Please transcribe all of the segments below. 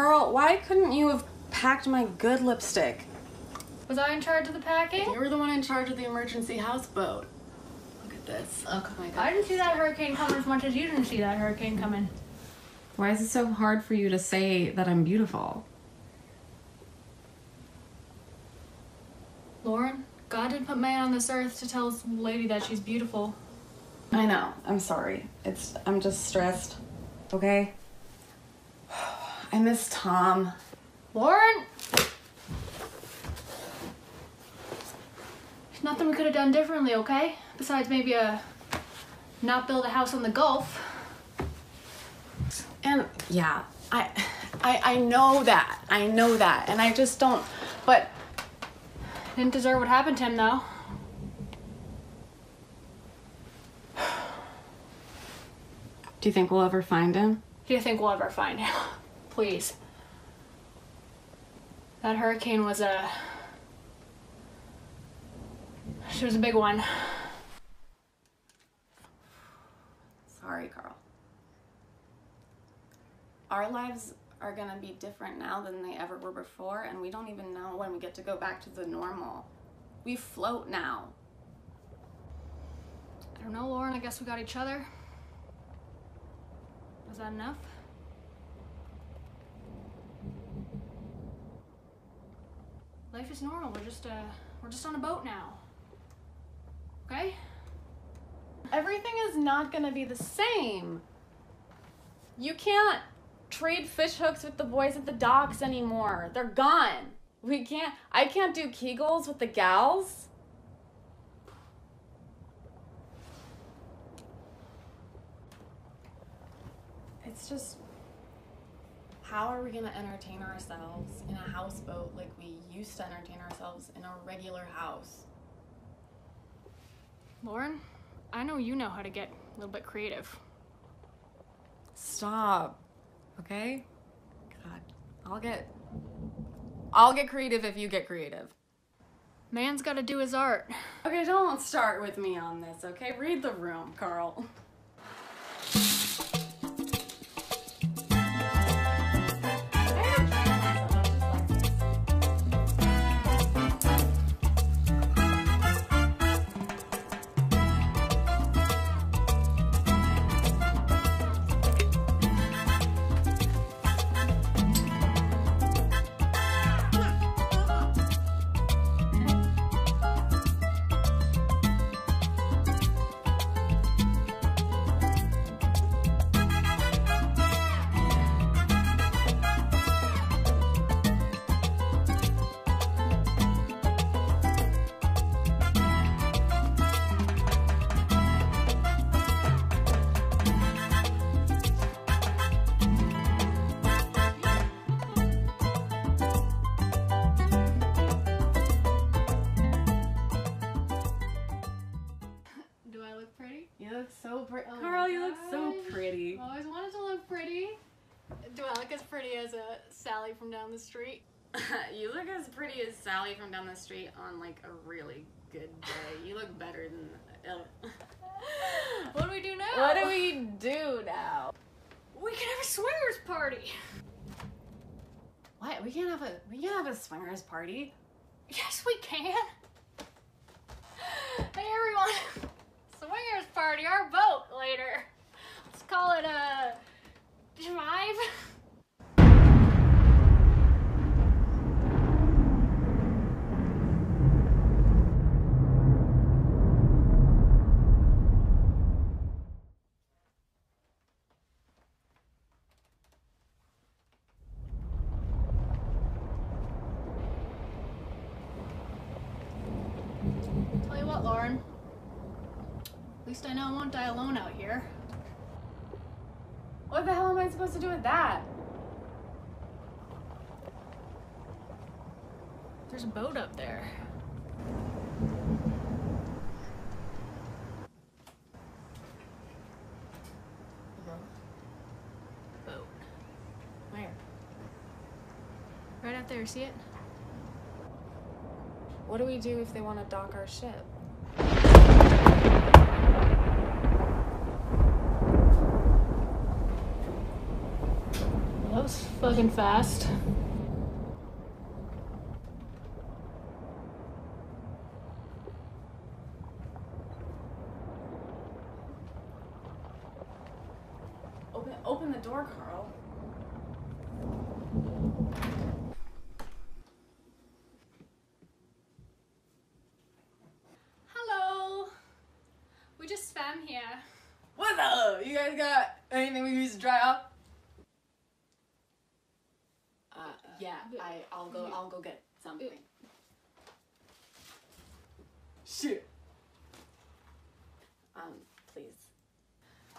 Carl, why couldn't you have packed my good lipstick? Was I in charge of the packing? You were the one in charge of the emergency houseboat. Look at this. Oh my god. I didn't see that hurricane coming as much as you didn't see that hurricane coming. Why is it so hard for you to say that I'm beautiful? Lauren, God didn't put man on this earth to tell this lady that she's beautiful. I know. I'm sorry. It's I'm just stressed. Okay? I miss Tom. Lauren! There's nothing we could have done differently, okay? Besides maybe a not build a house on the Gulf. And yeah, I I I know that. I know that. And I just don't but Didn't deserve what happened to him though. do you think we'll ever find him? Do you think we'll ever find him? Please. That hurricane was a. She was a big one. Sorry, Carl. Our lives are gonna be different now than they ever were before, and we don't even know when we get to go back to the normal. We float now. I don't know, Lauren. I guess we got each other. Was that enough? Life is normal. We're just uh, we're just on a boat now. Okay? Everything is not gonna be the same. You can't trade fish hooks with the boys at the docks anymore. They're gone. We can't, I can't do Kegels with the gals. It's just, how are we gonna entertain ourselves in a houseboat like we used to entertain ourselves in a regular house? Lauren, I know you know how to get a little bit creative. Stop. Okay? God. I'll get I'll get creative if you get creative. Man's got to do his art. Okay, don't start with me on this, okay? Read the room, Carl. So pretty. Oh Carl, you look so gosh. pretty. Always wanted to look pretty. Do I look as pretty as a Sally from down the street? you look as pretty as Sally from down the street on like a really good day. You look better than. What do we do now? what do we do now? We can have a swingers party. What? We can't have a we can't have a swingers party. Yes, we can. Hey everyone, swingers party, our boat later. Let's call it a drive. Tell you what, Lauren. Least I know I won't die alone out here. What the hell am I supposed to do with that? There's a boat up there. Boat. Where? Right out there, see it? What do we do if they want to dock our ship? Well, those fucking fast. Open, open the door, Carl. Hello. We just swam here. What the? You guys got anything we can use to dry up? Uh, yeah, I, I'll go, I'll go get something. Shit. Um, please.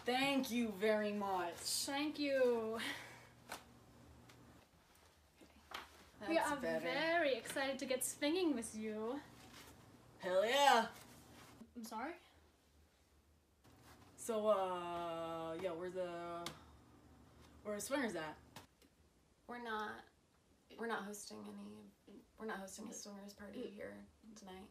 Thank you very much. Thank you. we are better. very excited to get swinging with you. Hell yeah. I'm sorry? So, uh, yeah, where's the, where the swingers at? We're not, we're not hosting any, we're not hosting a swingers party here tonight.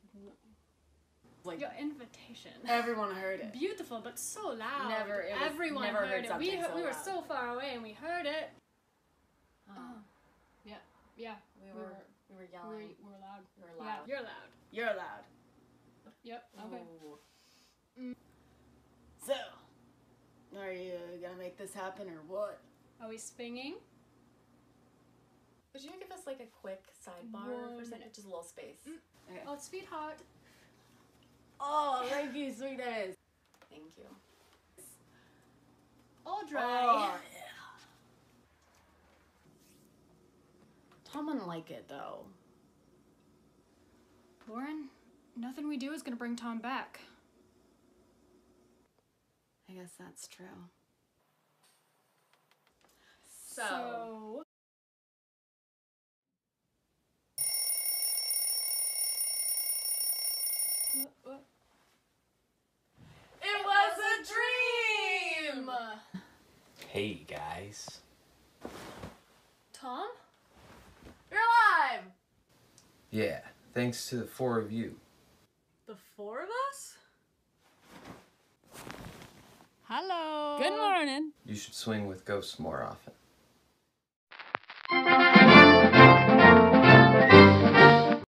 Like, Your invitation. everyone heard it. Beautiful, but so loud. Never- it was- Everyone never heard, heard it. We, something so we were loud. so far away and we heard it. Oh, uh-huh. Yeah. Yeah. we we were, were- we were We're, yelling. we're loud. We were Yeah, loud. you're loud. You're loud. Yep. Okay. Ooh. Mm. So, are you gonna make this happen or what? Are we swinging? Would you give us like a quick sidebar One for a second? Just a little space. Mm. Okay. Oh, sweetheart. Oh, thank you, sweetest. Thank you. All dry. Oh, yeah. Tom wouldn't like it though. Lauren, nothing we do is gonna bring Tom back. I guess that's true. So. What- what? it was a dream. Hey guys. Tom? You're alive. Yeah, thanks to the four of you. The four of us. Hello. Good morning. You should swing with ghosts more often.